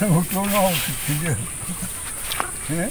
Voltou longe, entendeu? É. Né?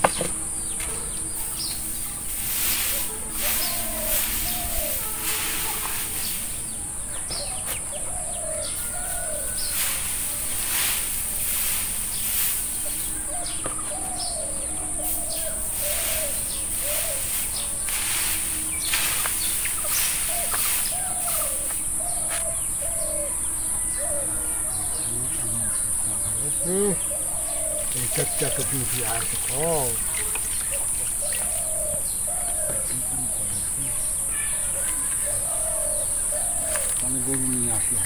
thì ai cũng có Там голову не нашли.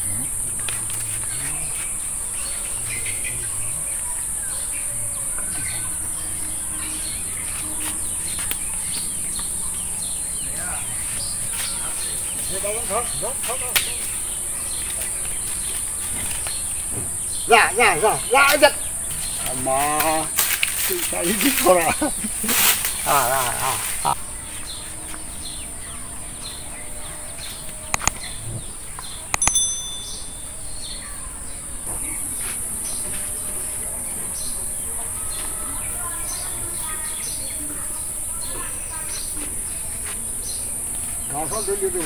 Dạ, dạ, dạ, dạ, dạ. Mà... 他已经出来啊啊啊啊马上就就就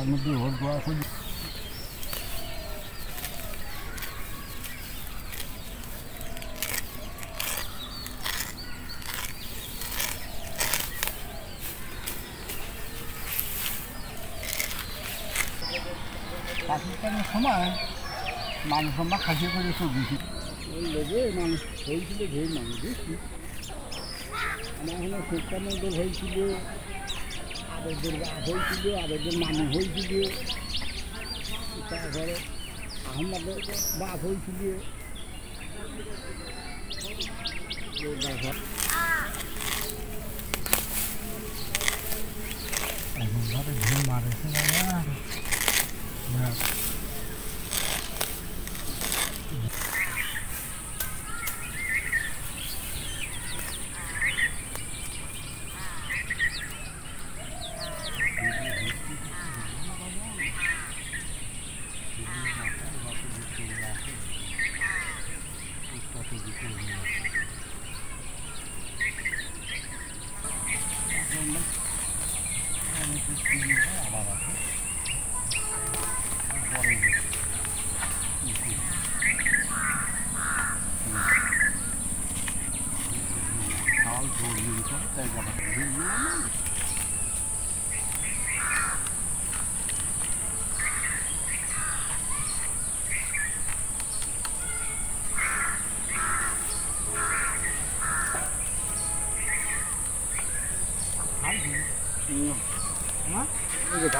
lá no bioma do arco de... মানুষ আমরা খাসি করে সব লেগে মানুষ হয়েছিল মানুষ আমার এখানে হয়েছিল বাপ হয়েছিল আবেদের মামু হয়েছিল। তারপরে আহমদের বাপ হয়েছিল। এমনভাবে ঘুম মারেছে না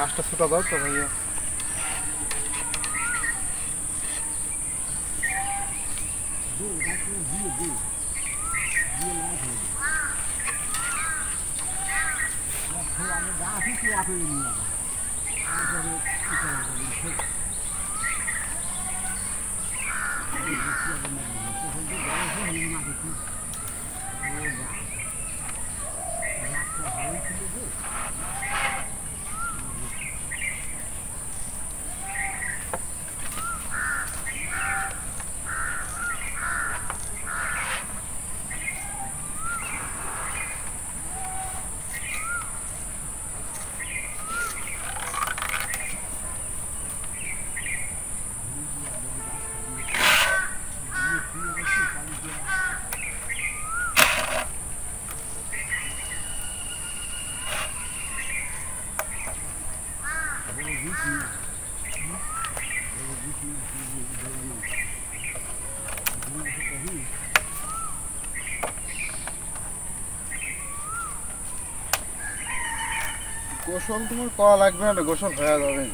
এই যে ঘাসটা ছোটা দাও তো ভাইয়া গোসল তোমার করা লাগবে না গোসল হয়ে যাবে।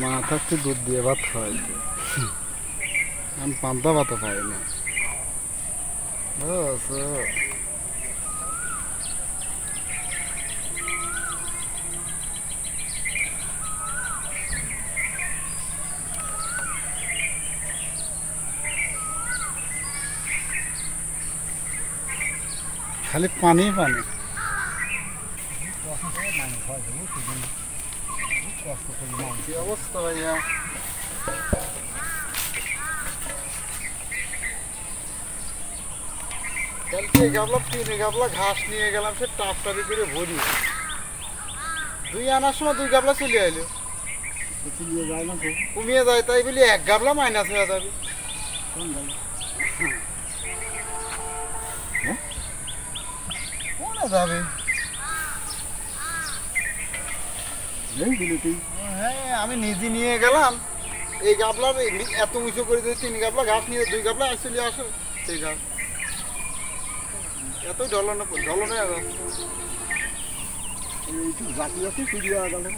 মা থাকতে দুধ দিয়ে ভাত খাওয়াইছে আমি পান্তা ভাতও পাই না। বাস খালি পানি পানি। অবস্থা ভাইয়া কালকে গাবলা তিনে গাবলা ঘাস নিয়ে গেলাম সে টাপটারি করে ভরি। দুই আনার সময় দুই গাবলা চলে আইলো। যায় না কমিয়ে যায় তাই বলি এক গাবলা মাইনাস হয়ে যাবে। যাবে। হ্যাঁ আমি নিজে নিয়ে গেলাম। এই নি- এত উঁচু করে দিয়ে তিন গাবলা ঘাস নিয়ে দুই গাবলা আসলে আসে সেই ঘাস এত ঢলনে ঢলনে জাতি আছে চুরিয়া গেলে।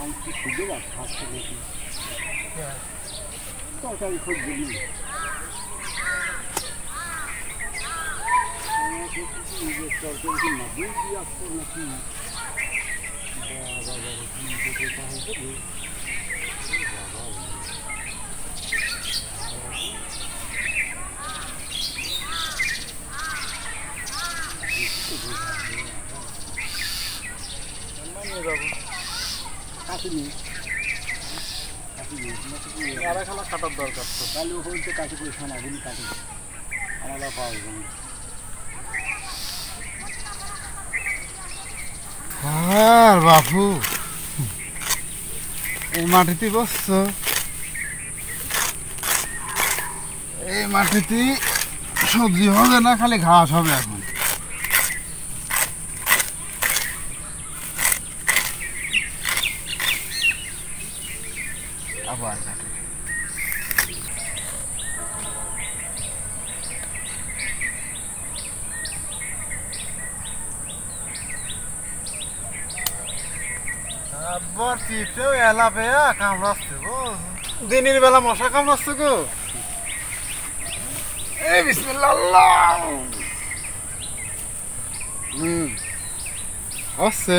mantık şudur var hastalıklı. Zaten çok gülüyor. Ama çok iyi bir sorun değil. Bu bir de sorduğum gibi, bir de sorduğum gibi, bir de sorduğum gibi, bir de sorduğum gibi, bir de sorduğum gibi, bir de yaptığın için. Baba baba. Bu çok fazla değil. Baba baba. কাটার দরকার তো। তাহলে ওখানে তো করে কাছে আমরা পাওয়া যাবে। আর বাপু এই মাটিতে বসছ? এই মাটিতে সবজি হবে না খালি ঘাস হবে এখন আবার কাটে। আবার এলা পেয়া কামড়াচ্ছে গো দিনের বেলা মশা কামড়াচ্ছে গো। এই বিসমিল্লাহ হুম আসছে।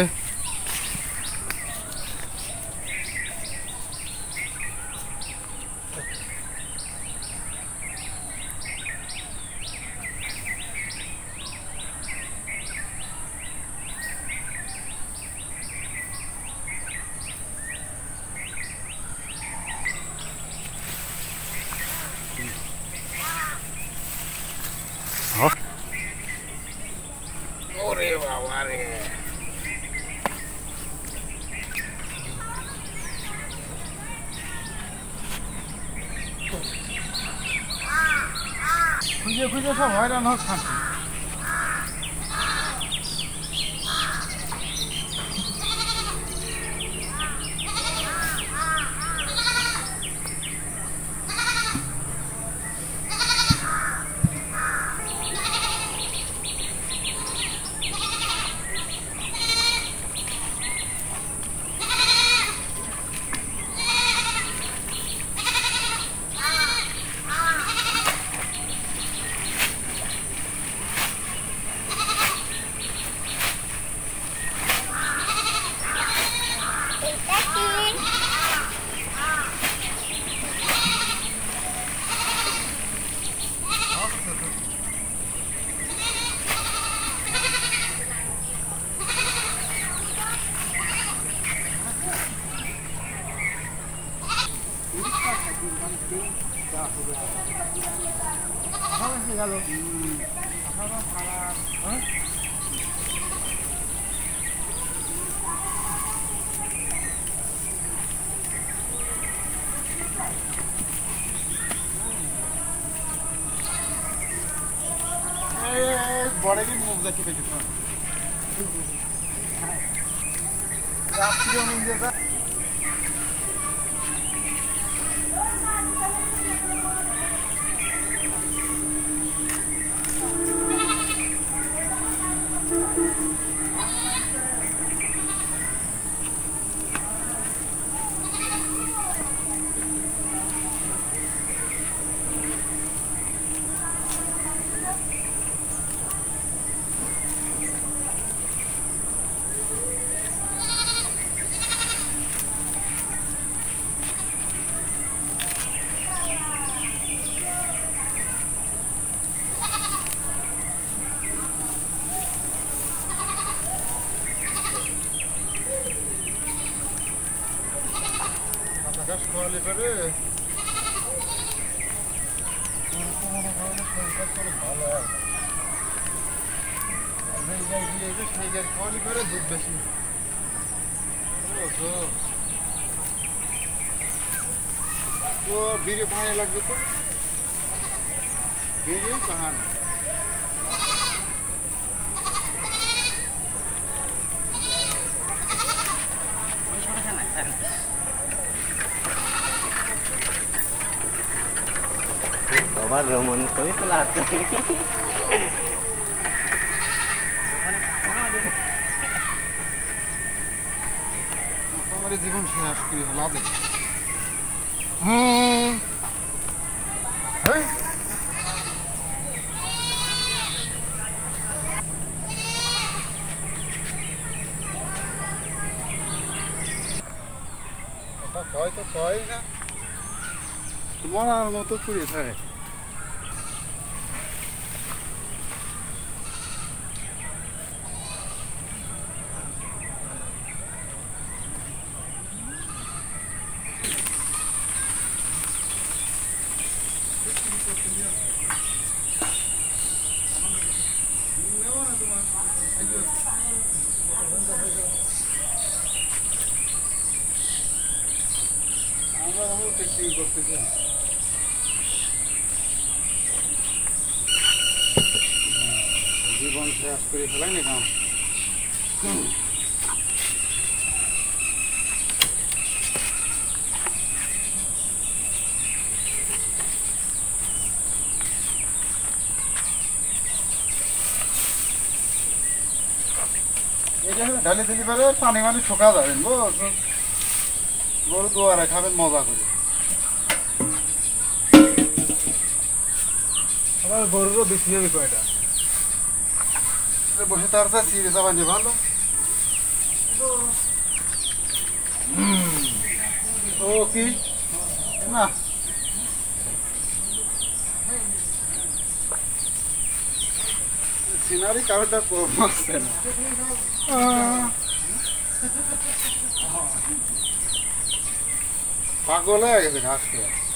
回去回家上我家那看。বড় কি মুখ দেখে পেয়েছি রাত্রি অনেক তো বিড়ি পানি লাগবে তো। বিড়ি পাহান তোমার রমন কই তো লাগছে জীবন শেষ করি লাদে 嗯，哎，把它搞一搞，搞一下，怎么了？我都处理菜。জীবন শেষ করে ফেলাই না কাম ঢালি দিলি পরে পানি মানে শুকা যাবেন বুঝছ? গরু দুয়ারে খাবেন মজা করে। আমার গরুরও বেশি হবে কয়টা? বসে তার সাথে সিরিয়াস বানিয়ে ভালো। ও কি? না। সিনারি কারোটা কম আসছে না। 发过来也给他喝。